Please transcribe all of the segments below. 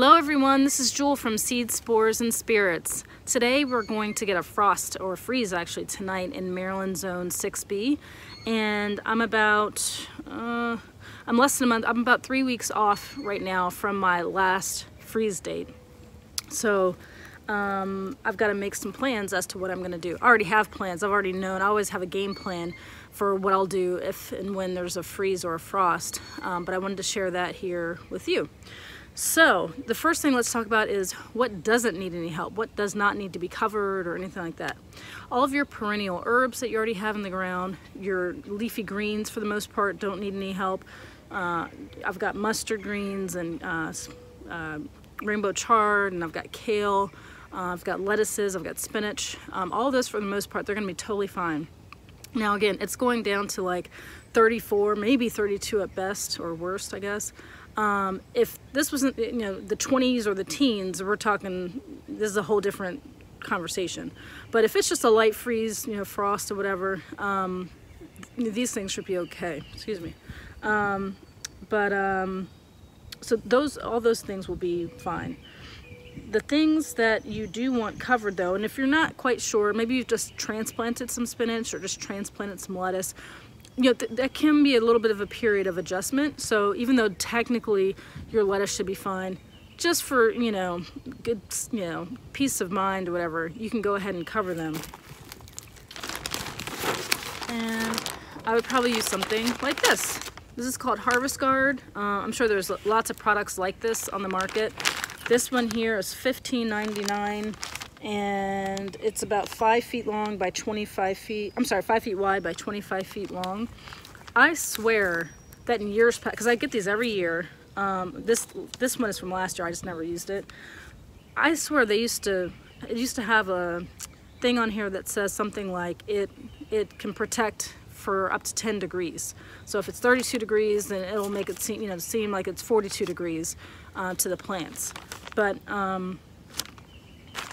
Hello everyone, this is Jewell from Seed Spores and Spirits. Today we're going to get a frost, or a freeze actually, tonight in Maryland Zone 6B. And I'm about, uh, I'm less than a month, I'm about three weeks off right now from my last freeze date. So um, I've got to make some plans as to what I'm going to do. I already have plans, I've already known, I always have a game plan for what I'll do if and when there's a freeze or a frost. Um, but I wanted to share that here with you. So the first thing let's talk about is what doesn't need any help, what does not need to be covered or anything like that. All of your perennial herbs that you already have in the ground, your leafy greens for the most part don't need any help. Uh, I've got mustard greens and uh, uh, rainbow chard and I've got kale, uh, I've got lettuces, I've got spinach. Um, all those for the most part, they're gonna be totally fine. Now again, it's going down to like 34, maybe 32 at best or worst, I guess. Um, if this wasn't, you know, the 20s or the teens, we're talking, this is a whole different conversation. But if it's just a light freeze, you know, frost or whatever, um, these things should be okay. Excuse me. Um, but, um, so those, all those things will be fine. The things that you do want covered though, and if you're not quite sure, maybe you've just transplanted some spinach or just transplanted some lettuce, you know, th that can be a little bit of a period of adjustment. So even though technically your lettuce should be fine, just for, you know, good, you know, peace of mind or whatever, you can go ahead and cover them. And I would probably use something like this. This is called Harvest Guard. Uh, I'm sure there's lots of products like this on the market. This one here is $15.99 and it's about five feet long by 25 feet. I'm sorry, five feet wide by 25 feet long. I swear that in years past, because I get these every year. Um, this this one is from last year. I just never used it. I swear they used to it used to have a thing on here that says something like it it can protect for up to 10 degrees. So if it's 32 degrees, then it'll make it seem you know seem like it's 42 degrees uh, to the plants. But um,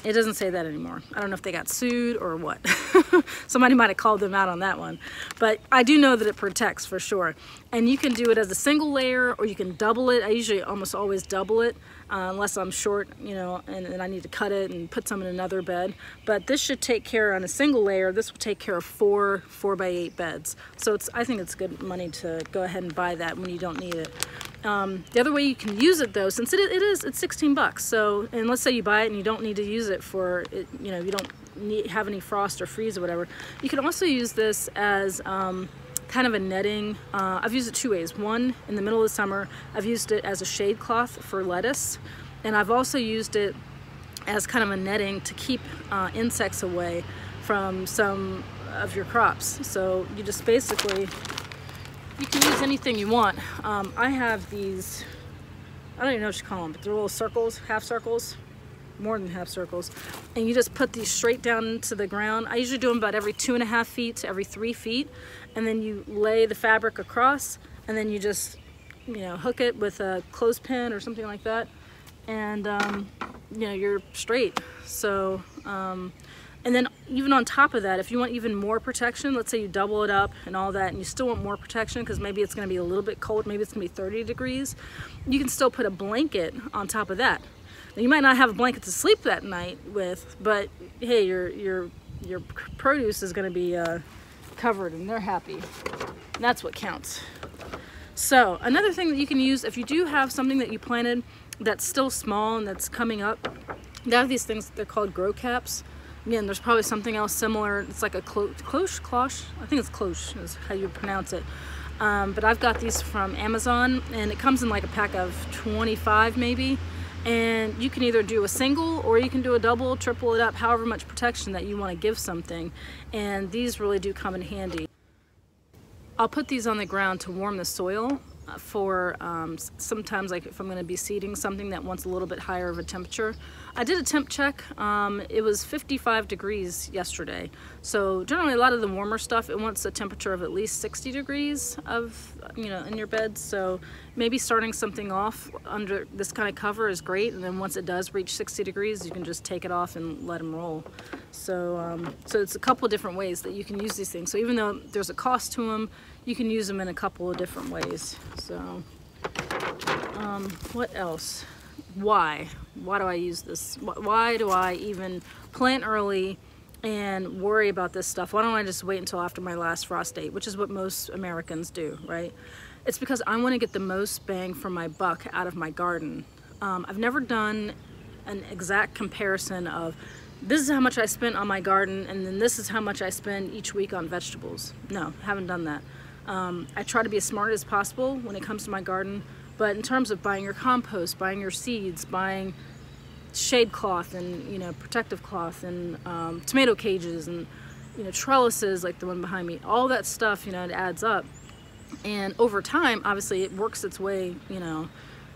it doesn't say that anymore. I don't know if they got sued or what. Somebody might have called them out on that one. But I do know that it protects for sure. And you can do it as a single layer or you can double it. I usually almost always double it uh, unless I'm short, you know, and, and, I need to cut it and put some in another bed. But this should take care on a single layer. This will take care of four four by eight beds. So it's I think it's good money to go ahead and buy that when you don't need it. Um, the other way you can use it though, since it, it is, it's 16 bucks. So, and let's say you buy it and you don't need to use it for, it, you know, you don't need, have any frost or freeze or whatever. You can also use this as um, kind of a netting. Uh, I've used it two ways. One, in the middle of the summer, I've used it as a shade cloth for lettuce. And I've also used it as kind of a netting to keep uh, insects away from some of your crops. So you just basically you can use anything you want. Um, I have these, I don't even know what you call them, but they're little circles, half circles, more than half circles. And you just put these straight down into the ground. I usually do them about every two and a half feet to every three feet. And then you lay the fabric across and then you just, you know, hook it with a clothespin or something like that. And, um, you know, you're straight. So, um, and then even on top of that, if you want even more protection, let's say you double it up and all that, and you still want more protection because maybe it's gonna be a little bit cold, maybe it's gonna be 30 degrees, you can still put a blanket on top of that. Now you might not have a blanket to sleep that night with, but hey, your, your, your produce is gonna be uh, covered and they're happy. And that's what counts. So another thing that you can use, if you do have something that you planted that's still small and that's coming up, they have these things, they're called grow caps. Again, there's probably something else similar. It's like a clo cloche, cloche? I think it's cloche is how you pronounce it. Um, but I've got these from Amazon and it comes in like a pack of 25 maybe. And you can either do a single or you can do a double, triple it up, however much protection that you want to give something. And these really do come in handy. I'll put these on the ground to warm the soil for um, sometimes like if I'm going to be seeding something that wants a little bit higher of a temperature. I did a temp check. Um, it was 55 degrees yesterday. So generally a lot of the warmer stuff, it wants a temperature of at least 60 degrees of, you know, in your bed. So maybe starting something off under this kind of cover is great. And then once it does reach 60 degrees, you can just take it off and let them roll. So, um, so it's a couple different ways that you can use these things. So even though there's a cost to them, you can use them in a couple of different ways. So, um, what else? why? Why do I use this? Why do I even plant early and worry about this stuff? Why don't I just wait until after my last frost date, which is what most Americans do, right? It's because I want to get the most bang for my buck out of my garden. Um, I've never done an exact comparison of this is how much I spent on my garden and then this is how much I spend each week on vegetables. No, haven't done that. Um, I try to be as smart as possible when it comes to my garden, but in terms of buying your compost, buying your seeds, buying shade cloth and you know protective cloth and um, tomato cages and you know trellises like the one behind me, all that stuff you know it adds up, and over time obviously it works its way you know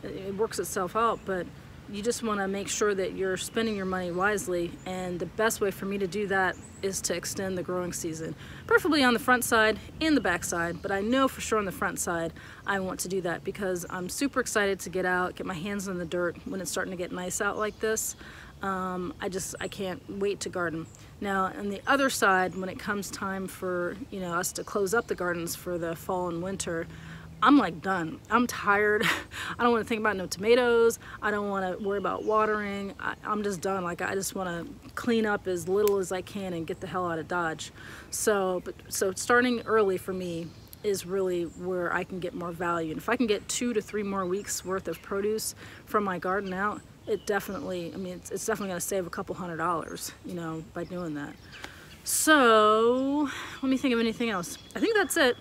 it works itself out, but you just want to make sure that you're spending your money wisely and the best way for me to do that is to extend the growing season. Preferably on the front side and the back side but I know for sure on the front side I want to do that because I'm super excited to get out get my hands in the dirt when it's starting to get nice out like this. Um, I just I can't wait to garden. Now on the other side when it comes time for you know us to close up the gardens for the fall and winter I'm like done. I'm tired. I don't want to think about no tomatoes. I don't want to worry about watering. I, am just done. Like I just want to clean up as little as I can and get the hell out of Dodge. So, but so starting early for me is really where I can get more value. And if I can get two to three more weeks worth of produce from my garden out, it definitely, I mean, it's, it's definitely going to save a couple hundred dollars, you know, by doing that. So let me think of anything else. I think that's it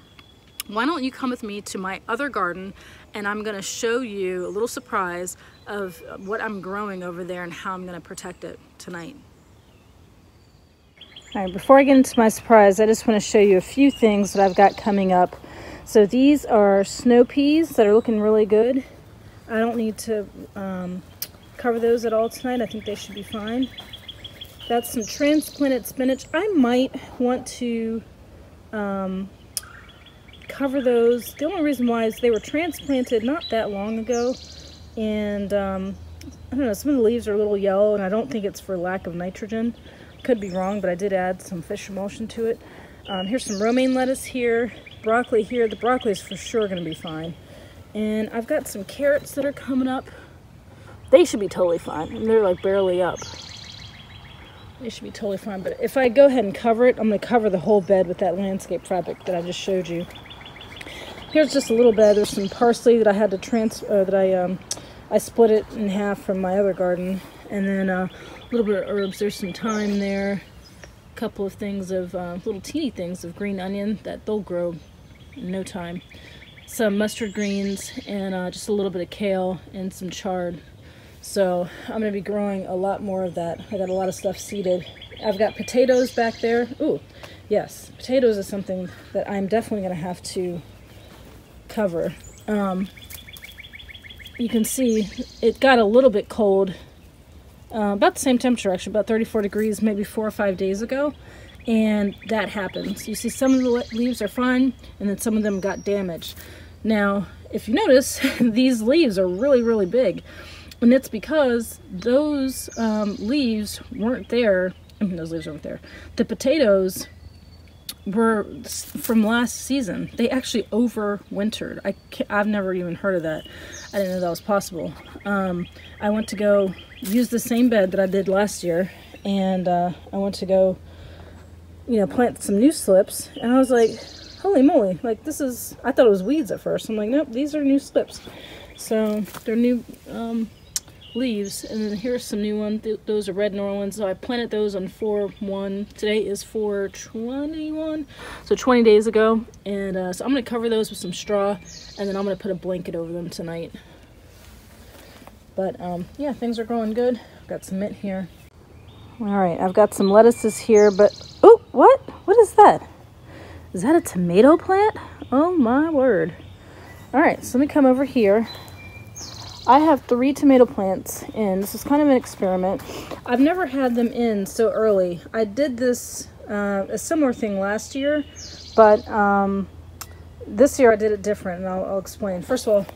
why don't you come with me to my other garden and I'm going to show you a little surprise of what I'm growing over there and how I'm going to protect it tonight. All right, before I get into my surprise, I just want to show you a few things that I've got coming up. So these are snow peas that are looking really good. I don't need to um, cover those at all tonight. I think they should be fine. That's some transplanted spinach. I might want to um, cover those. The only reason why is they were transplanted not that long ago. And um, I don't know, some of the leaves are a little yellow and I don't think it's for lack of nitrogen. Could be wrong, but I did add some fish emulsion to it. Um, here's some romaine lettuce here, broccoli here. The broccoli is for sure going to be fine. And I've got some carrots that are coming up. They should be totally fine. They're like barely up. They should be totally fine. But if I go ahead and cover it, I'm going to cover the whole bed with that landscape fabric that I just showed you. Here's just a little bit. There's some parsley that I had to trans uh, that I um, I split it in half from my other garden. And then uh, a little bit of herbs. There's some thyme there. A couple of things of, uh, little teeny things of green onion that they'll grow in no time. Some mustard greens and uh, just a little bit of kale and some chard. So I'm going to be growing a lot more of that. I got a lot of stuff seeded. I've got potatoes back there. Ooh, yes, potatoes is something that I'm definitely going to have to cover. Um, you can see it got a little bit cold, uh, about the same temperature actually, about 34 degrees maybe four or five days ago. And that happens. You see some of the leaves are fine and then some of them got damaged. Now, if you notice, these leaves are really, really big. And it's because those um, leaves weren't there. I mean, those leaves weren't there. The potatoes were from last season. They actually overwintered. I I've never even heard of that. I didn't know that was possible. Um, I went to go use the same bed that I did last year, and uh, I went to go, you know, plant some new slips, and I was like, holy moly, like this is, I thought it was weeds at first. I'm like, nope, these are new slips. So they're new um, leaves and then here's some new ones Th those are red Norlands so I planted those on 4-1 today is 421 so 20 days ago and uh, so I'm gonna cover those with some straw and then I'm gonna put a blanket over them tonight. But um, yeah things are growing good. I've got some mint here. All right I've got some lettuces here but oh what? What is that? Is that a tomato plant? Oh my word. All right so let me come over here I have three tomato plants in. This is kind of an experiment. I've never had them in so early. I did this, uh, a similar thing last year, but um, this year I did it different, and I'll, I'll, explain. First of all,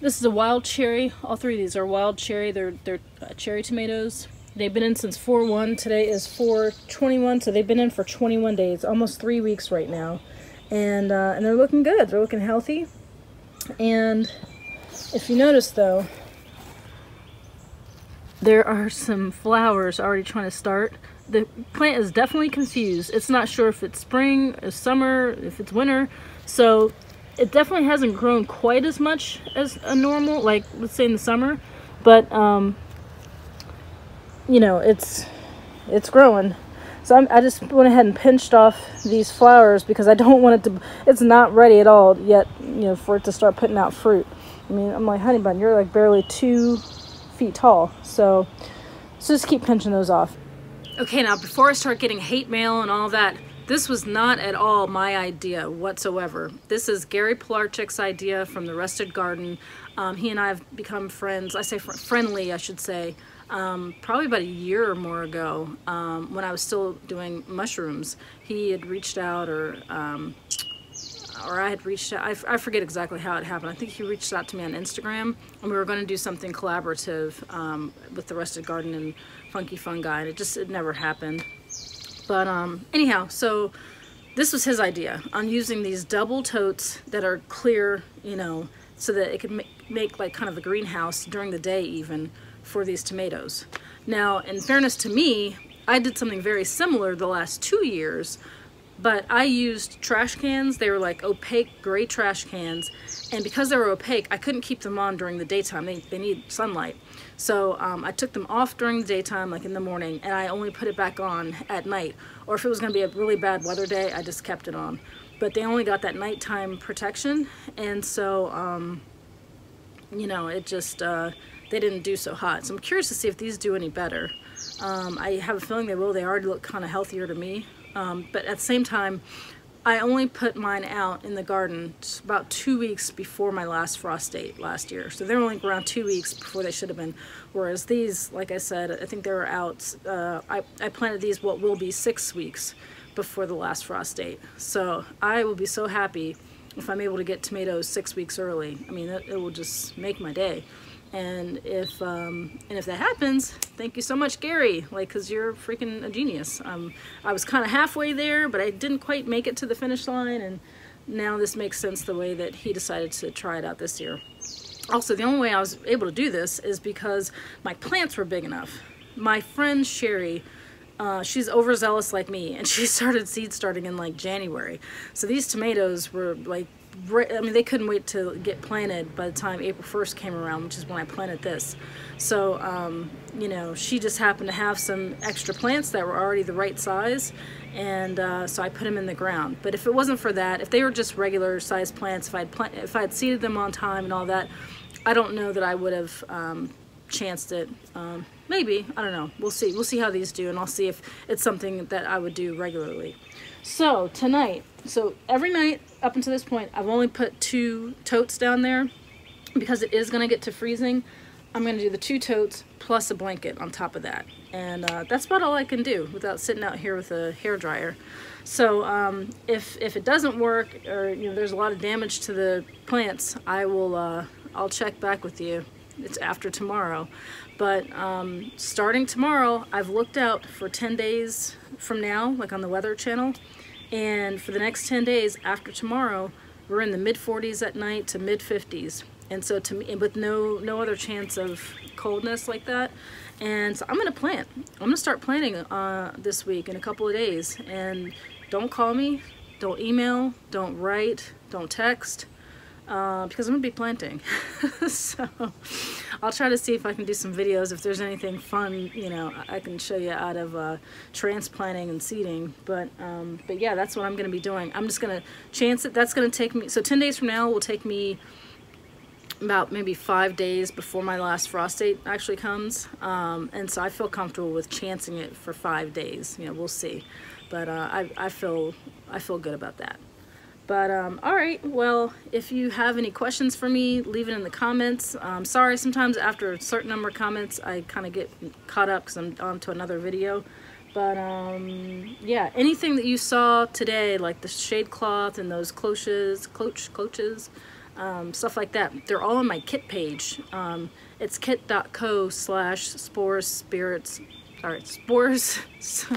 this is a wild cherry. All three of these are wild cherry. They're, they're uh, cherry tomatoes. They've been in since 4-1. Today is 4-21, so they've been in for 21 days, almost three weeks right now. And, uh, and they're looking good. They're looking healthy. And if you notice though, there are some flowers already trying to start. The plant is definitely confused. It's not sure if it's spring, or summer, if it's winter. So it definitely hasn't grown quite as much as a normal, like let's say in the summer. But, um, you know, it's, it's growing. So I'm, i just went ahead and pinched off these flowers because I don't want it to, it's not ready at all yet, you know, for it to start putting out fruit. I mean, I'm like, honey bun, you're like barely two feet tall. So, so just keep pinching those off. Okay, now before I start getting hate mail and all that, this was not at all my idea whatsoever. This is Gary Pilarchik's idea from the Rusted Garden. Um, he and I have become friends, I say fr friendly, I should say, um, probably about a year or more ago um, when I was still doing mushrooms. He had reached out or um, or I had reached out, I, I forget exactly how it happened. I think he reached out to me on Instagram and we were going to do something collaborative um, with the Rusted Garden and Funky Fungi and it just, it never happened. But um, anyhow, so this was his idea on using these double totes that are clear, you know, so that it could make like kind of a greenhouse during the day even for these tomatoes. Now, in fairness to me, I did something very similar the last two years but I used trash cans. They were like opaque gray trash cans. And because they were opaque, I couldn't keep them on during the daytime. They, they need sunlight. So um, I took them off during the daytime, like in the morning, and I only put it back on at night. Or if it was gonna be a really bad weather day, I just kept it on. But they only got that nighttime protection. And so, um, you know, it just, uh, they didn't do so hot. So I'm curious to see if these do any better. Um, I have a feeling they will. They already look kind of healthier to me. Um, but at the same time, I only put mine out in the garden about two weeks before my last frost date last year. So they're only around two weeks before they should have been. Whereas these, like I said, I think they were out, uh, I, I planted these what will be six weeks before the last frost date. So I will be so happy if I'm able to get tomatoes six weeks early. I mean, it, it will just make my day. And if um, and if that happens, thank you so much, Gary. Like, cause you're freaking a genius. Um, I was kind of halfway there, but I didn't quite make it to the finish line. And now this makes sense the way that he decided to try it out this year. Also, the only way I was able to do this is because my plants were big enough. My friend Sherry, uh, she's overzealous like me, and she started seed starting in like January. So these tomatoes were like I mean, they couldn't wait to get planted by the time April 1st came around, which is when I planted this. So, um, you know, she just happened to have some extra plants that were already the right size, and uh, so I put them in the ground. But if it wasn't for that, if they were just regular size plants, if I'd, plant, if I'd seeded them on time and all that, I don't know that I would have um, chanced it. Um, maybe, I don't know. We'll see. We'll see how these do, and I'll see if it's something that I would do regularly. So, tonight, so every night up until this point, I've only put two totes down there because it is going to get to freezing. I'm going to do the two totes plus a blanket on top of that. And uh, that's about all I can do without sitting out here with a hair dryer. So um, if, if it doesn't work or you know there's a lot of damage to the plants, I will uh, I'll check back with you. It's after tomorrow. But um, starting tomorrow, I've looked out for 10 days from now, like on the Weather Channel, and for the next 10 days after tomorrow, we're in the mid 40s at night to mid 50s. And so to me, with no, no other chance of coldness like that. And so I'm gonna plant. I'm gonna start planting uh, this week in a couple of days. And don't call me, don't email, don't write, don't text uh, because I'm gonna be planting. so I'll try to see if I can do some videos if there's anything fun, you know, I can show you out of uh, transplanting and seeding. But um, but yeah, that's what I'm gonna be doing. I'm just gonna chance it. That's gonna take me. So 10 days from now will take me about maybe five days before my last frost date actually comes. Um, and so I feel comfortable with chancing it for five days. You know, we'll see. But uh, I, I feel I feel good about that. But um, all right, well, if you have any questions for me, leave it in the comments. Um, sorry, sometimes after a certain number of comments, I kind of get caught up because I'm on to another video. But um, yeah, anything that you saw today, like the shade cloth and those cloches, cloche, cloches, um, stuff like that, they're all on my kit page. Um, it's kit.co slash spores spirits right, spores, so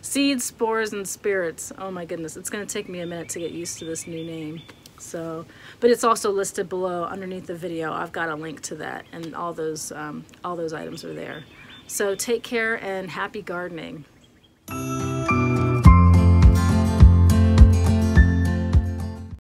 seeds, spores, and spirits. Oh my goodness, it's gonna take me a minute to get used to this new name. So, but it's also listed below underneath the video. I've got a link to that and all those, um, all those items are there. So take care and happy gardening.